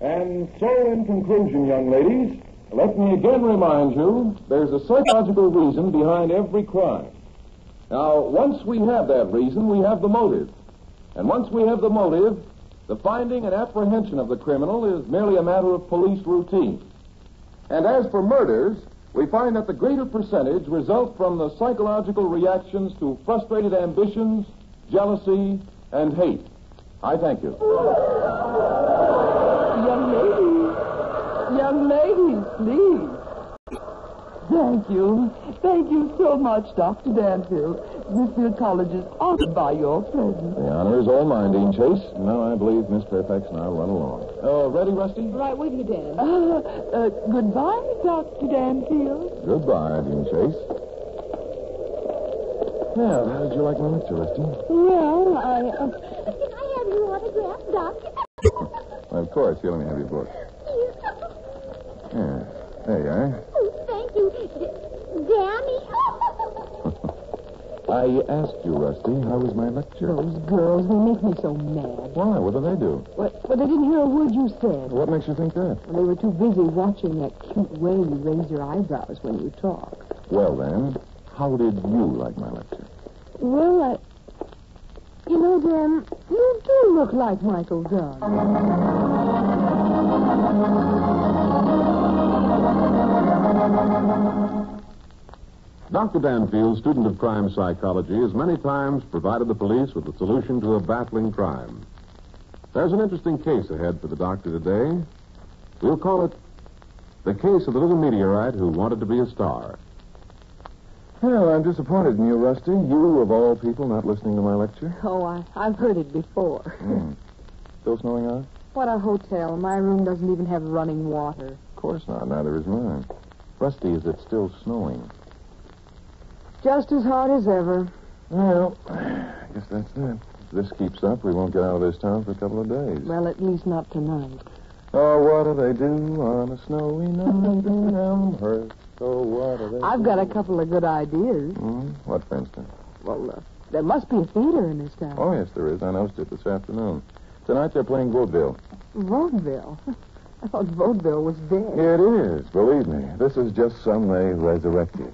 And so, in conclusion, young ladies, let me again remind you there's a psychological reason behind every crime. Now, once we have that reason, we have the motive. And once we have the motive, the finding and apprehension of the criminal is merely a matter of police routine. And as for murders, we find that the greater percentage result from the psychological reactions to frustrated ambitions, jealousy, and hate. I thank you. Young ladies, young ladies, please. Thank you. Thank you so much, Dr. Danfield. Smithfield College is honored by your presence. The honor is all mine, Dean Chase. Now I believe Miss Fairfax and I'll run along. Uh, ready, Rusty? Right with you, Dan. Uh, uh, goodbye, Dr. Danfield. Goodbye, Dean Chase. Now, how did you like my lecture, Rusty? Well, I. Uh, Can I have your autograph, Doc? Well, of course. Here, let me have your book. Yeah. There you are. Oh, thank you. D- Danny. I asked you, Rusty, how was my lecture? those girls, they make me so mad. Why? What did they do? Well, well, they didn't hear a word you said. What makes you think that? Well, they were too busy watching that cute way you raise your eyebrows when you talk. Well, then, how did you like my lecture? Well, I. You know, Dan, you do look like Michael Dunne. Dr. Danfield, student of crime psychology, has many times provided the police with a solution to a baffling crime. There's an interesting case ahead for the doctor today. We'll call it the case of the little meteorite who wanted to be a star. Well, I'm disappointed in you, Rusty. You, of all people, not listening to my lecture. Oh, I, I've heard it before. Hmm. Still snowing out? What a hotel. My room doesn't even have running water. Of course not. Neither is mine. Rusty, is it still snowing? Just as hard as ever. Well, I guess that's it. If this keeps up, we won't get out of this town for a couple of days. Well, at least not tonight. Oh, what do they do on a snowy night in Elmhurst? Oh, what do they I've got a couple of good ideas. Hmm? What, for instance? Well, uh, there must be a theater in this town. Oh, yes, there is. I noticed it this afternoon. Tonight they're playing vaudeville. Vaudeville. I thought vaudeville was dead. It is, believe me. This is just some they resurrected.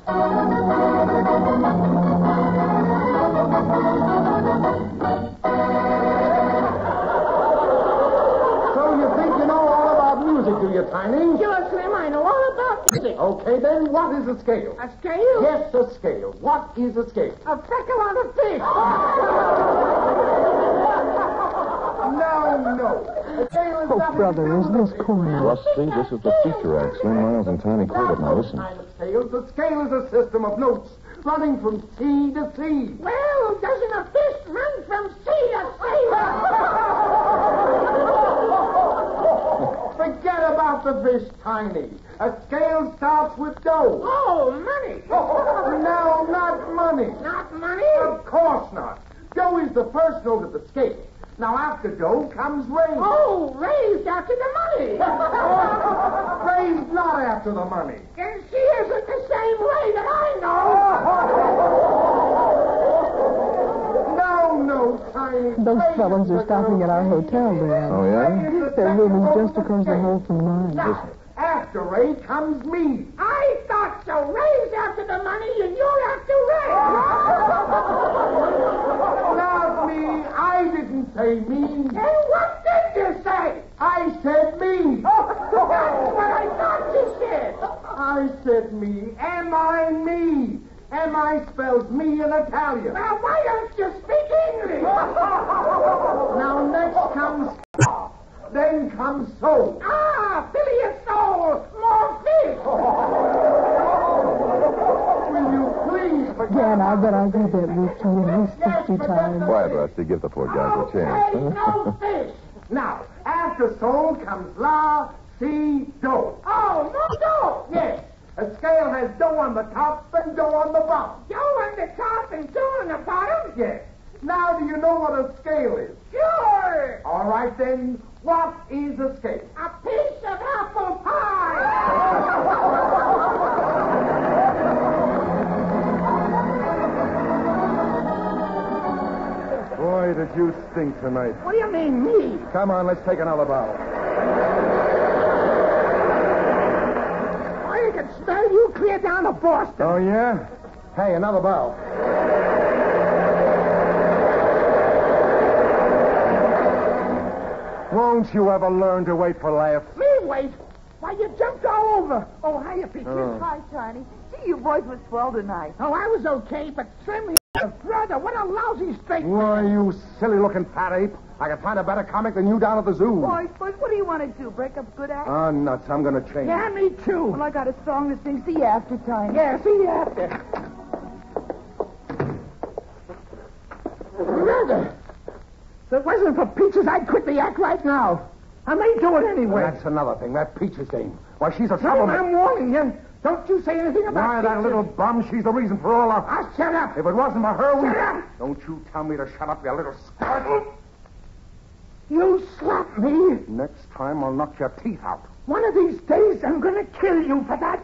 So you think you know all about music, do you, Tiny? Sure, Slim, I know all about music. Okay, then what is a scale? A scale? Yes, a scale. What is a scale? A freckle on a fish. No, no. A Oh, brother, is do this with a corny? Rusty, this is the feature act. Slim Miles and Tiny Corbett. Now listen. Kind of scales. The scale is a system of notes running from sea to sea. Well, doesn't a fish run from sea to sea? Forget about the fish, Tiny. A scale starts with dough. Oh, money. No, not money. Not money? Of course not. Dough is the first note of the scale. Now, after dough comes rain. Oh, raised after the money. Raised not after the money. and she isn't the same way that I know. No, no, Tiny. Those fellows are stopping at our girl. hotel, Dan. Oh, yeah? Their room is just across the hall from mine. Now, after Ray comes me. I thought so. Ray's after the money and you're after Ray. I didn't say me. then what did you say? I said me. That's what I thought you said. I said me. Am I me? Am I spells me in Italian? Now, why don't you speak English? Now next comes then comes so. Ah, Phileas Soul, more fish. Will you please forget Dan, I about bet I've heard that routine at least Yes, 50 but times. that's- Quiet, Rusty. Give the poor guys a Okay, chance. no fish. Now, after soul comes la, si, do. Oh, no dough. Yes. A scale has dough on the top and dough on the bottom. Dough on the top and dough on the bottom? Yes. Now, do you know what a scale is? Sure. All right, then, what is a scale? A piece of apple pie. Boy, did you stink tonight. What do you mean, me? Come on, let's take another bottle. I can smell you clear down to Boston. Oh, yeah? Hey, another bottle. Won't you ever learn to wait for laughs? Me wait? Why, you jumped all over. Oh, hiya, Peaches. Oh. Hi, Tiny. Gee, you boys were swell tonight. Oh, I was okay, but Trim brother, what a lousy straight Why, you silly looking fat ape. I could find a better comic than you down at the zoo. Boys, boys, what do you want to do? Break up good act? Oh, nuts. I'm going to change. Yeah, me too. well, I got a song to sing. See you after, Time. Yeah, see you after. Brother, if it wasn't for Peaches, I'd quit the act right now. I may do it anyway. That's another thing. That Peaches dame. Why, she's a troublemaker. I'm warning you. Don't you say anything about Why, that Peaches. little bum, she's the reason for all our... Ah, shut up. If it wasn't for her, we... Shut up. Don't you tell me to shut up, you little scut. You slap me. Next time, I'll knock your teeth out. One of these days, I'm going to kill you for that.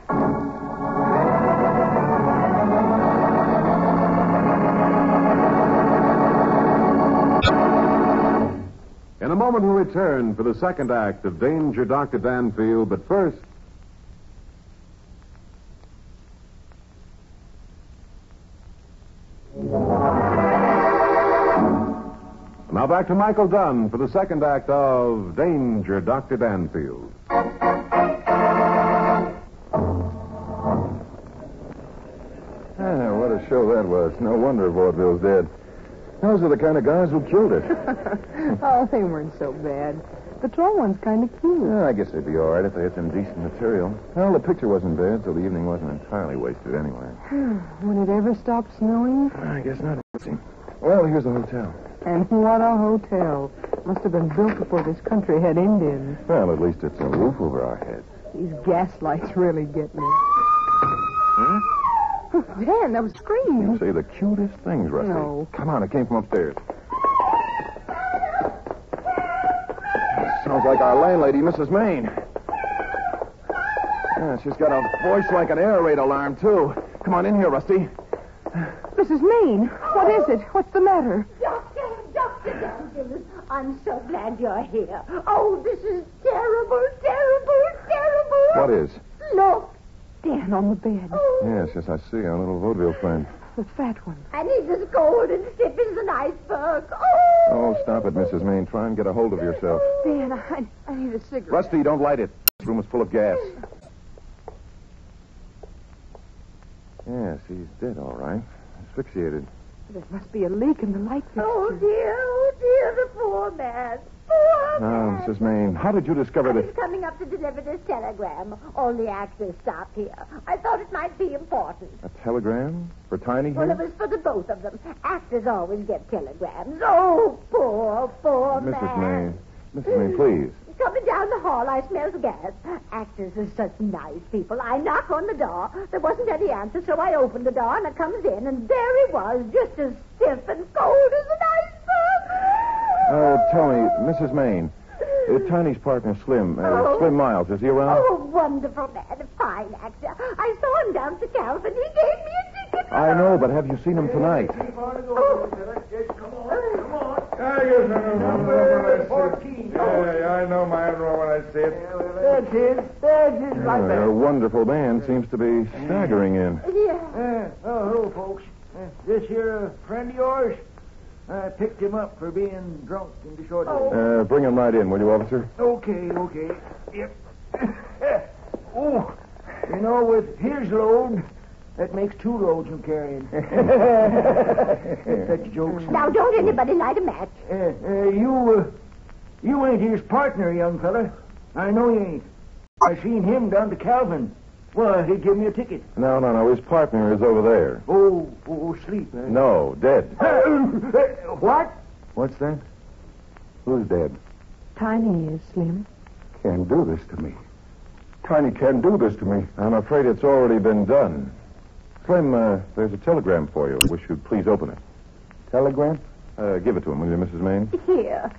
In a moment, we'll return for the second act of Danger Dr. Danfield, but first. Now back to Michael Dunne for the second act of Danger Dr. Danfield. Ah, what a show that was. No wonder vaudeville's dead. Those are the kind of guys who killed it. Oh, they weren't so bad. The tall one's kind of cute. Yeah, I guess they'd be all right if they had some decent material. Well, the picture wasn't bad, so the evening wasn't entirely wasted anyway. Would it ever stop snowing? I guess not. Well, here's the hotel. And what a hotel. Must have been built before this country had Indians. Well, at least it's a roof over our heads. These gaslights really get me. Hmm? Huh? Dan, that was You scream. say the cutest things, Rusty. No. Come on, it came from upstairs. Sounds like our landlady, Mrs. Maine. Yeah, she's got a voice like an air raid alarm, too. Come on in here, Rusty. Mrs. Maine, what is it? What's the matter? Doctor, Dr. Danfield, I'm so glad you're here. Oh, this is terrible, terrible, terrible. What is? Look. Dan on the bed. Oh, Yes, yes, I see. Our little vaudeville friend. The fat one. and he's as cold and stiff as an iceberg. Oh. Oh, stop it, Mrs. Maine. Try and get a hold of yourself. Dan, I, I need a cigarette. Rusty, don't light it. This room is full of gas. Yes, he's dead, all right. Asphyxiated. There must be a leak in the light fixture. Oh, dear, oh, dear, the poor man. Poor Now, man. Mrs. Maine, how did you discover I that? was coming up to deliver this telegram. All the actors stopped here. I thought it might be important. A telegram? For Tiny Well, it was for the both of them. Actors always get telegrams. Oh, poor, poor Mrs. man. Maine. Mrs. Maine, please. Coming down the hall, I smelled gas. Actors are such nice people. I knock on the door. There wasn't any answer, so I opened the door, and it comes in, and there he was, just as stiff and cold as an iceberg. Oh, tell me, Mrs. Maine, uh, Tiny's partner, Slim, uh, Oh. Slim Miles, is he around? Oh, a wonderful man, a fine actor. I saw him down at the Calvin. He gave me a ticket. I know, but have you seen him tonight? Oh. Ah, yes, I know. Number 14. Yeah, I know my roll when I see it. There his. There his right Oh, there. your wonderful man seems to be staggering in. Yeah. Uh, oh, hello, folks. Uh, this here a friend of yours? I picked him up for being drunk and disorderly. Uh, bring him right in, will you, officer? Okay, okay. Yep. oh, you know, with his load, that makes two loads I'm carrying. Such jokes. Now, don't anybody light a match. Uh, uh, you, uh, you ain't his partner, young fella. I know you ain't. I seen him down to Calvin. Well, he give me a ticket. No, no, no. His partner is over there. Oh, oh, sleep. eh? No, dead. Uh, what? What's that? Who's dead? Tiny is, Slim. Can't do this to me. Tiny can't do this to me. I'm afraid it's already been done. Slim, uh, there's a telegram for you. Wish you'd please open it. Telegram? Uh, give it to him, will you, Mrs. Maine? Here.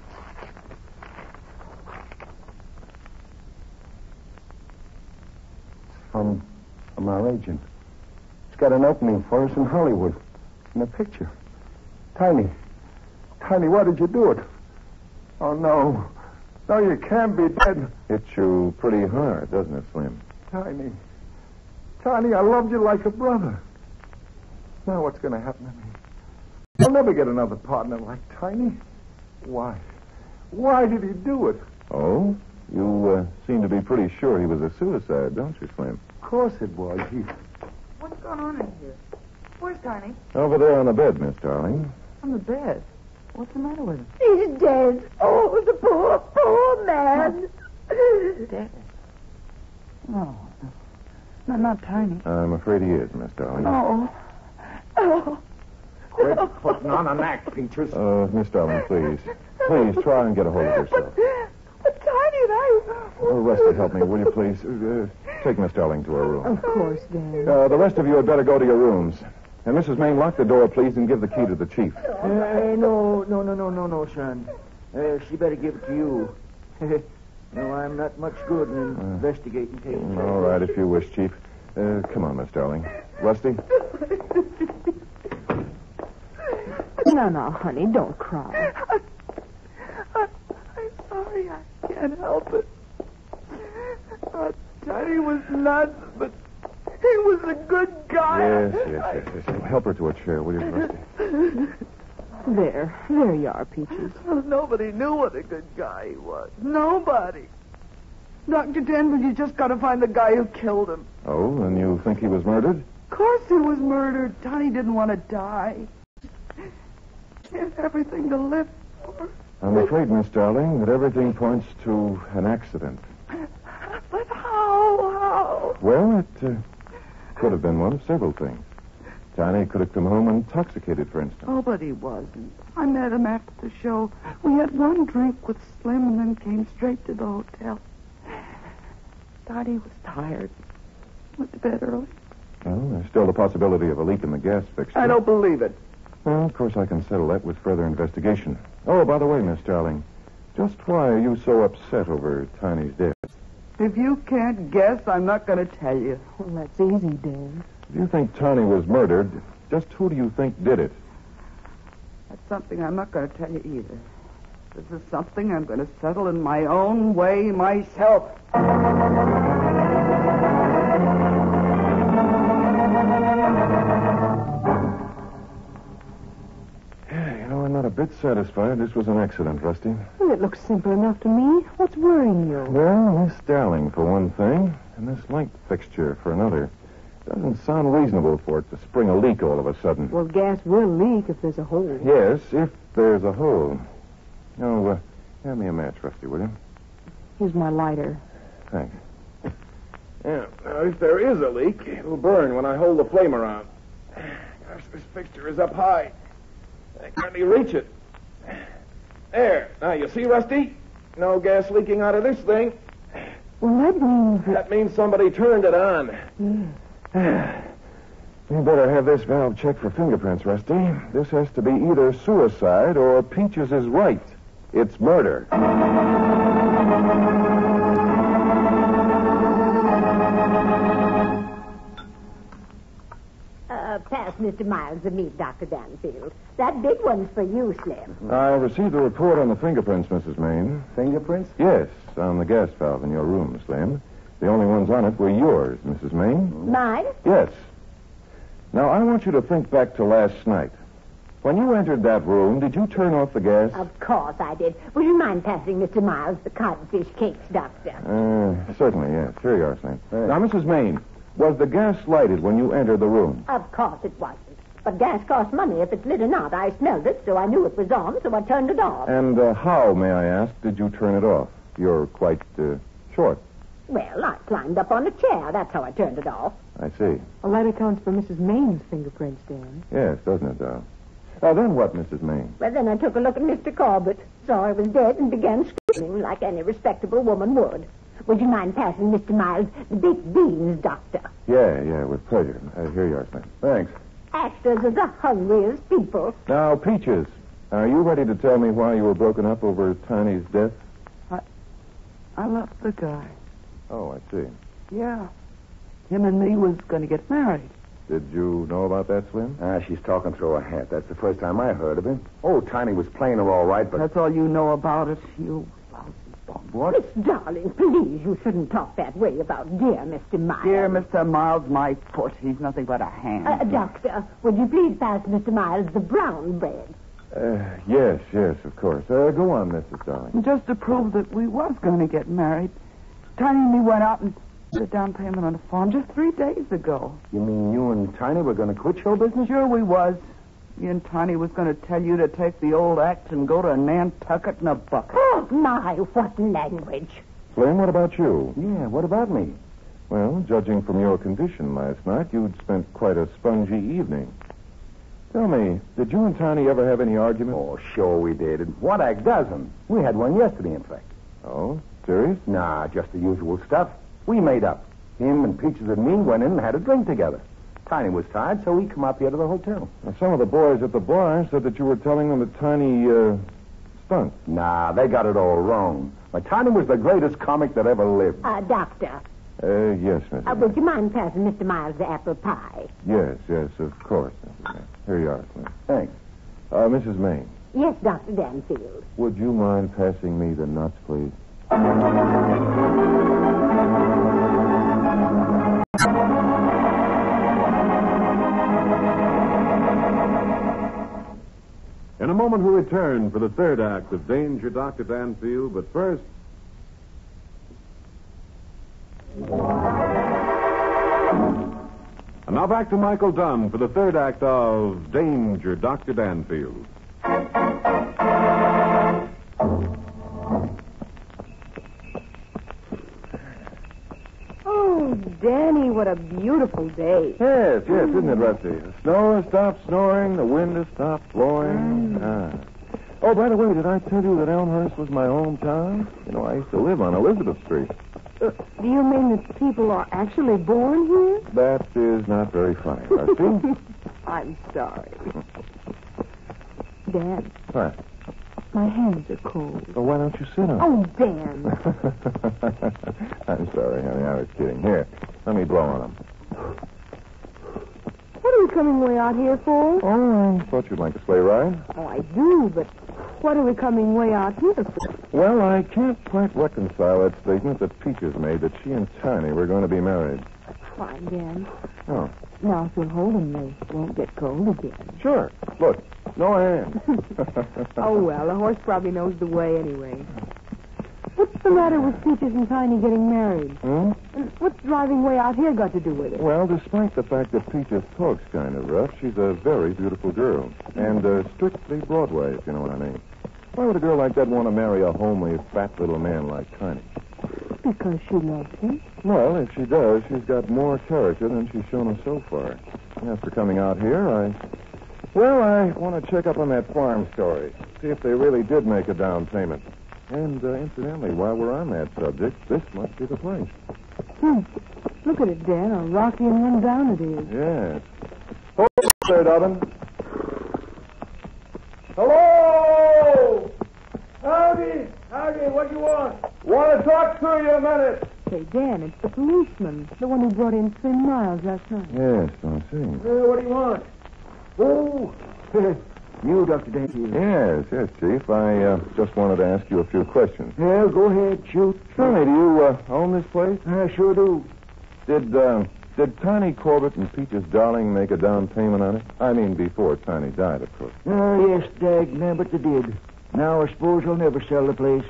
It's from, from our agent. It's got an opening for us in Hollywood. In a picture. Tiny. Tiny, why did you do it? Oh, no. No, you can't be dead. Hits you pretty hard, doesn't it, Slim? Tiny. Tiny, I loved you like a brother. Now what's going to happen to me? I'll never get another partner like Tiny. Why? Why did he do it? Oh? You uh, seem to be pretty sure he was a suicide, don't you, Slim? Of course it was. He. What's going on in here? Where's Tiny? Over there on the bed, Miss Darling. On the bed. What's the matter with him? He's dead. Oh, the poor, poor man. Dead. No. No, not Tiny. I'm afraid he is, Miss Darling. Oh. Oh. Quit putting on an act, Peaches. Uh, Miss Darling, please. Please try and get a hold of yourself. But Tiny and I. Oh, Rusty, help me, will you, please? Uh, take Miss Darling to her room. Of course, Dan. Uh, the rest of you had better go to your rooms. And Mrs. Main, lock the door, please, and give the key to the chief. Uh, no, no, no, no, no, no, son. Uh, she better give it to you. no, I'm not much good in investigating cases. All right, if you wish, Chief. Uh, come on, Miss Darling. Rusty? No, no, honey, don't cry. I, I'm sorry. I can't help it. Uh, Tiny was nuts, but he was a good guy. Yes, yes, yes, yes. Help her to a chair, will you, Rusty? There, there you are, Peaches. nobody knew what a good guy he was. Nobody. Dr. Denver, you just got to find the guy who killed him. Oh, and you think he was murdered? Of course he was murdered. Tiny didn't want to die. He had everything to live for. I'm afraid, Miss Darling, that everything points to an accident. But how? How? Well, it uh, could have been one of several things. Tiny could have come home intoxicated, for instance. Oh, but he wasn't. I met him after the show. We had one drink with Slim and then came straight to the hotel. Thought he was tired. Went to bed early. Well, there's still the possibility of a leak in the gas fixture. I don't believe it. Well, of course, I can settle that with further investigation. Oh, by the way, Miss Darling, just why are you so upset over Tiny's death? If you can't guess, I'm not going to tell you. Well, that's easy, Dan. If you think Tony was murdered, just who do you think did it? That's something I'm not going to tell you either. This is something I'm going to settle in my own way myself. Yeah, you know, I'm not a bit satisfied. This was an accident, Rusty. Well, it looks simple enough to me. What's worrying you? Well, Miss Darling, for one thing, and this light fixture for another. Doesn't sound reasonable for it to spring a leak all of a sudden. Well, gas will leak if there's a hole. Yes, if there's a hole. Oh, uh, hand me a match, Rusty, will you? Here's my lighter. Thanks. Yeah, now, if there is a leak, it'll burn when I hold the flame around. Gosh, this fixture is up high. I can hardly reach it. There. Now, you see, Rusty? No gas leaking out of this thing. Well, that means That means somebody turned it on. You better have this valve checked for fingerprints, Rusty. This has to be either suicide or Peaches is right. It's murder. Uh, pass Mr. Miles the meat, Dr. Danfield. That big one's for you, Slim. I received a report on the fingerprints, Mrs. Main. Fingerprints? Yes, on the gas valve in your room, Slim. The only ones on it were yours, Mrs. Main. Mine? Yes. Now, I want you to think back to last night. When you entered that room, did you turn off the gas? Of course I did. Would you mind passing Mr. Miles the codfish cakes, Doctor? Uh, certainly, yes. Here you are, Slim. Now, Mrs. Main, was the gas lighted when you entered the room? Of course it wasn't. But gas costs money if it's lit or not. I smelled it, so I knew it was on, so I turned it off. And uh, how, may I ask, did you turn it off? You're quite uh, short. Well, I climbed up on a chair. That's how I turned it off. I see. Well, that accounts for Mrs. Maine's fingerprints, Dan. Yes, doesn't it, though? Now, then what, Mrs. Main? Well, then I took a look at Mr. Corbett, saw he was dead, and began screaming like any respectable woman would. Would you mind passing Mr. Miles the baked beans, Doctor? Yeah, yeah, with pleasure. Uh, here you are, Slim. Thanks. Actors are the hungriest people. Now, Peaches, are you ready to tell me why you were broken up over Tiny's death? I left the guy. Oh, I see. Yeah. Him and me was going to get married. Did you know about that, Slim? Ah, she's talking through her hat. That's the first time I heard of it. Oh, Tiny was playing her all right, but That's all you know about it, you lousy bum. What? Miss Darling, please, you shouldn't talk that way about dear Mr. Miles. Dear Mr. Miles, my foot. He's nothing but a hand. Uh, doctor, would you please pass Mr. Miles the brown bread? Uh, yes, yes, of course. Uh, go on, Mrs. Darling. Just to prove that we was going to get married, Tiny and me went out and put a down payment on a farm just three days ago. You mean you and Tiny were going to quit show business? Sure we was. Me and Tiny was going to tell you to take the old axe and go to Nantucket in a bucket. Oh, my, what language. Slim, what about you? Yeah, what about me? Well, judging from your condition last night, you'd spent quite a spongy evening. Tell me, did you and Tiny ever have any argument? Oh, sure we did. And what a dozen. We had one yesterday, in fact. Oh, serious? Nah, just the usual stuff. We made up. Him and Peaches and me went in and had a drink together. Tiny was tired, so we come up here to the hotel. Now, some of the boys at the bar said that you were telling them that Tiny, uh, stunk. Nah, they got it all wrong. My Tiny was the greatest comic that ever lived. Uh, doctor, Uh, yes, Mrs. uh, would you mind passing Mr. Miles the apple pie? Yes, yes, of course, Here you are, Slim. Thanks. Uh, Mrs. Maine, Yes, Dr. Danfield. would you mind passing me the nuts, please? In a moment, we'll return for the third act of Danger, Dr. Danfield, but first. And now back to Michael Dunne for the third act of Danger, Dr. Danfield. A beautiful day. Yes, yes, isn't it, Rusty? The snow has stopped snoring, the wind has stopped blowing. Ah. Oh, by the way, did I tell you that Elmhurst was my hometown? You know, I used to live on Elizabeth Street. Uh, do you mean that people are actually born here? That is not very funny, Rusty. I'm sorry. Dan, what? my hands are cold. Well, why don't you sit on Oh, Dan. I'm sorry, honey. I was kidding. Here, let me blow on them. What are you coming way out here for? Oh, I thought you'd like a sleigh ride. Oh, I do, but what are we coming way out here for? Well, I can't quite reconcile that statement that Peaches made that she and Tiny were going to be married. Fine, Dan. Oh, Now, if you'll hold them, they won't get cold again. sure. Look, no hands. Oh, well, the horse probably knows the way anyway. What's the matter with Peaches and Tiny getting married? Hmm? What's driving way out here got to do with it? Well, despite the fact that Peaches talks kind of rough, she's a very beautiful girl. And uh, strictly Broadway, if you know what I mean. Why would a girl like that want to marry a homely, fat little man like Tiny? Because she loves him. Well, if she does, she's got more character than she's shown us so far. After coming out here, I. Well, I want to check up on that farm story. See if they really did make a down payment. And, uh, incidentally, while we're on that subject, this must be the place. Hmm. Look at it, Dan. A rocky and run down it is. Yes. Hold it there, Dobbin. Hello! Howdy, howdy, what do you want? Want to talk to you a minute. Say, Dan, it's the policeman. The one who brought in Slim Miles last night. Yes, I see. Uh, what do you want? Oh, you, Dr. Danfield. Yes, yes, Chief. I uh, just wanted to ask you a few questions. Yeah, go ahead, shoot. Sonny, do you uh, own this place? I sure do. Did uh, did Tiny Corbett and Peaches Darling make a down payment on it? I mean, before Tiny died, of course. Oh, yes, Dag, but they did. Now I suppose he'll never sell the place.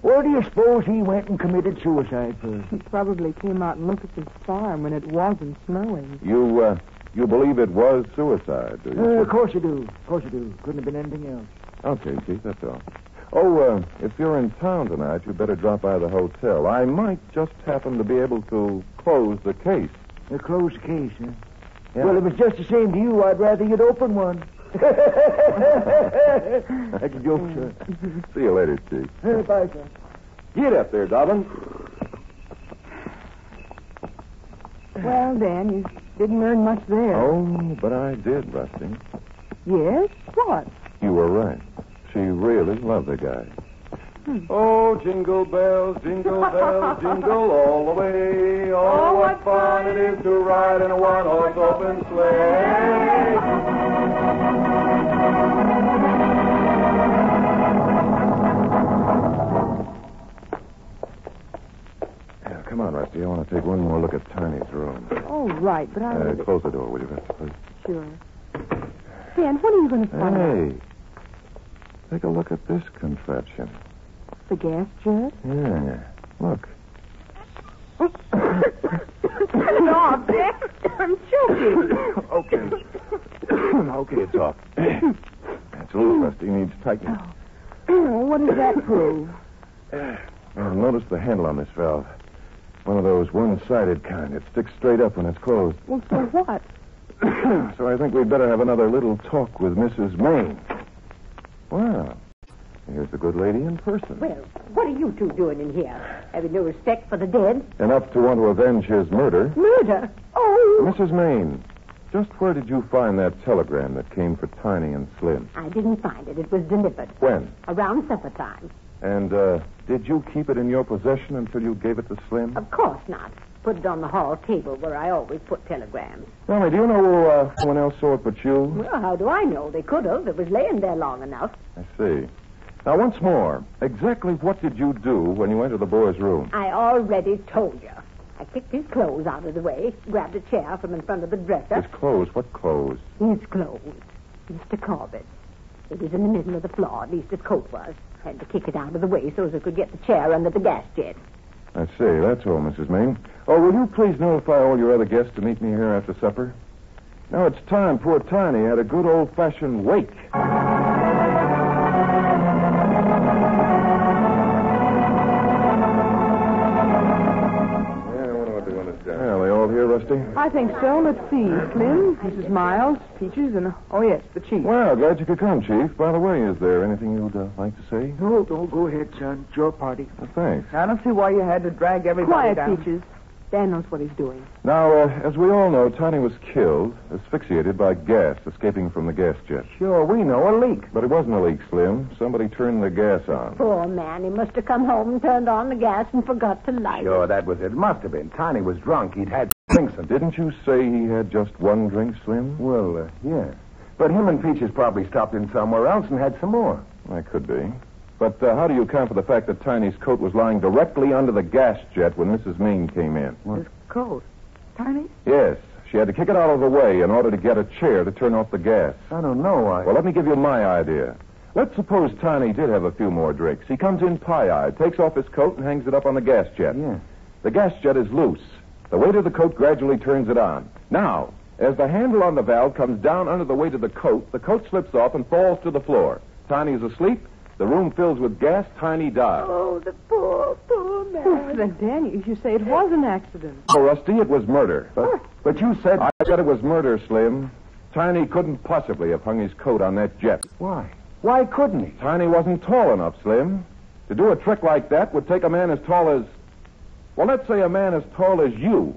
Where do you suppose he went and committed suicide for? He probably came out and looked at the farm when it wasn't snowing. You uh, you believe it was suicide, do you? Uh, of course you do. Of course you do. Couldn't have been anything else. Okay, Chief, that's all. Oh, uh, if you're in town tonight, you'd better drop by the hotel. I might just happen to be able to close the case. A closed case, huh? Yeah. Well, if it's just the same to you, I'd rather you'd open one. That's a joke, sir. See you later, Chief. Uh, bye, sir. Get up there, Dobbin. Well, Dan, you didn't earn much there. Oh, but I did, Rusty. Yes? What? You were right. She really loved the guy. Hmm. Oh, jingle bells, jingle bells, jingle all the way. Oh, what fun it is to ride in a one-horse open sleigh. On, I want to take one more look at Tiny's room. All right, but I... Uh, close the door, will you, please? Sure. Dan, what are you going to find out? Hey, take a look at this contraption. The gas jet? Yeah, look. no, Dan. I'm choking. okay. okay, it's off. It's loose, Rusty. Needs tightening. what does that prove? Now, notice the handle on this valve. One of those one-sided kind. It sticks straight up when it's closed. Well, so what? so I think we'd better have another little talk with Mrs. Maine. Well, here's the good lady in person. Well, what are you two doing in here? Having no respect for the dead? Enough to want to avenge his murder. Murder? Oh! Mrs. Maine, just where did you find that telegram that came for Tiny and Slim? I didn't find it. It was delivered. When? Around supper time. And, uh, did you keep it in your possession until you gave it to Slim? Of course not. Put it on the hall table where I always put telegrams. Tell me, do you know uh, someone else saw it but you? Well, how do I know? They could have. It was laying there long enough. I see. Now, once more, exactly what did you do when you entered the boy's room? I already told you. I kicked his clothes out of the way, grabbed a chair from in front of the dresser. His clothes. What clothes? His clothes. Mr. Corbett. It was in the middle of the floor, at least his coat was. Had to kick it out of the way so as I could get the chair under the gas jet. I see. That's all, Mrs. Maine. Oh, will you please notify all your other guests to meet me here after supper? Now it's time. Poor Tiny had a good old-fashioned wake. They all here, Rusty? I think so. Let's see. Slim, Mrs. Miles, Peaches, and, oh, yes, the chief. Well, glad you could come, Chief. By the way, is there anything you'd uh, like to say? No, don't go ahead, son. It's your party. Well, thanks. I don't see why you had to drag everybody Quiet, down. Peaches. Dan knows what he's doing. Now, uh, as we all know, Tiny was killed, asphyxiated by gas escaping from the gas jet. Sure, we know. A leak. But it wasn't a leak, Slim. Somebody turned the gas on. Poor man. He must have come home and turned on the gas and forgot to light Sure, it. that was it. Must have been. Tiny was drunk. He'd had drinks and... Didn't you say he had just one drink, Slim? Well, uh, yeah. But him and Peaches probably stopped in somewhere else and had some more. That could be. But uh, how do you account for the fact that Tiny's coat was lying directly under the gas jet when Mrs. Maine came in? His coat. Tiny? Yes. She had to kick it out of the way in order to get a chair to turn off the gas. I don't know. I... Well, let me give you my idea. Let's suppose Tiny did have a few more drinks. He comes in pie-eyed, takes off his coat, and hangs it up on the gas jet. Yeah. The gas jet is loose. The weight of the coat gradually turns it on. Now, as the handle on the valve comes down under the weight of the coat, the coat slips off and falls to the floor. Tiny is asleep. The room fills with gas. Tiny dies. Oh, the poor, poor man. Then, Dan, you, you say it was an accident. Oh, Rusty, it was murder. But, but you said... I said it was murder, Slim. Tiny couldn't possibly have hung his coat on that jet. Why? Why couldn't he? Tiny wasn't tall enough, Slim. To do a trick like that would take a man as tall as. Well, let's say a man as tall as you.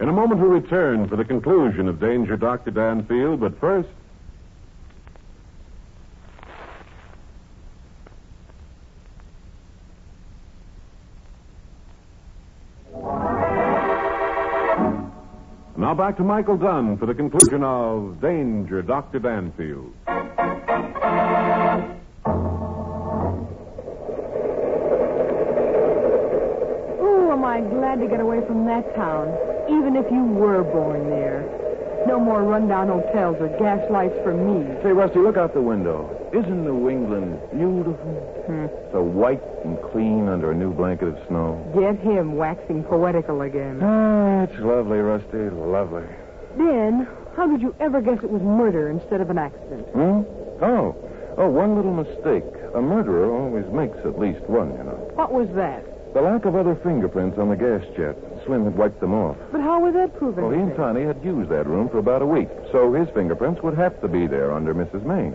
In a moment, we'll return for the conclusion of Danger Dr. Danfield, but first. Now back to Michael Dunne for the conclusion of Danger Dr. Danfield. Oh, am I glad to get away from that town, even if you were born there. No more rundown hotels or gas lights for me. Say, Rusty, look out the window. Isn't New England beautiful? Hmm. So white and clean under a new blanket of snow. Get him waxing poetical again. Ah, it's lovely, Rusty. Lovely. Dan, how did you ever guess it was murder instead of an accident? Hmm? Oh. Oh, one little mistake. A murderer always makes at least one, you know. What was that? The lack of other fingerprints on the gas jet. Slim had wiped them off. But how would that prove Well, he and? Tiny had used that room for about a week, so his fingerprints would have to be there under Mrs. Maine.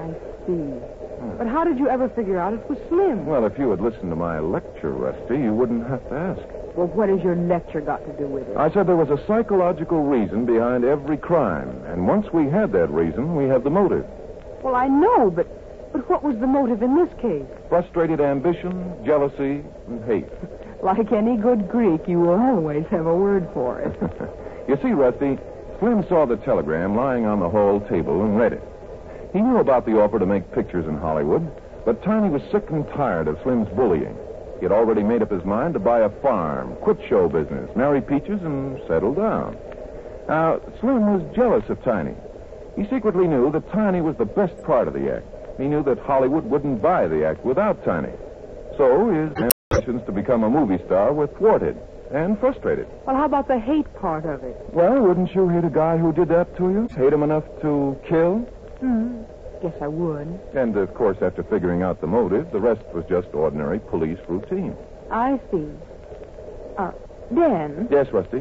I see. Hmm. But how did you ever figure out it was Slim? Well, if you had listened to my lecture, Rusty, you wouldn't have to ask. Well, what has your lecture got to do with it? I said there was a psychological reason behind every crime, and once we had that reason, we have the motive. Well, I know, but but what was the motive in this case? Frustrated ambition, jealousy, and hate. Like any good Greek, you will always have a word for it. you see, Rusty, Slim saw the telegram lying on the hall table and read it. He knew about the offer to make pictures in Hollywood, but Tiny was sick and tired of Slim's bullying. He had already made up his mind to buy a farm, quit show business, marry Peaches, and settle down. Now, Slim was jealous of Tiny. He secretly knew that Tiny was the best part of the act. He knew that Hollywood wouldn't buy the act without Tiny. So his ambitions to become a movie star were thwarted and frustrated. Well, how about the hate part of it? Well, wouldn't you hate a guy who did that to you? Hate him enough to kill? Hmm. Guess I would. And, of course, after figuring out the motive, the rest was just ordinary police routine. I see. Uh, Dan, Yes, Rusty?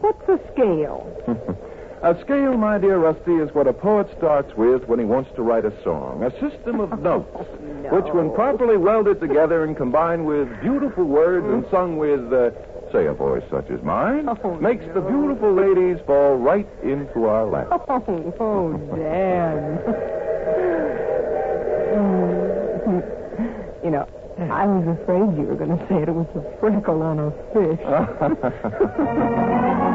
what's a scale? A scale, my dear Rusty, is what a poet starts with when he wants to write a song. A system of notes, which, when properly welded together and combined with beautiful words and sung with, uh, say, a voice such as mine, Oh, makes the beautiful ladies fall right into our lap. Oh, oh Dan. you know, I was afraid you were going to say it was a freckle on a fish.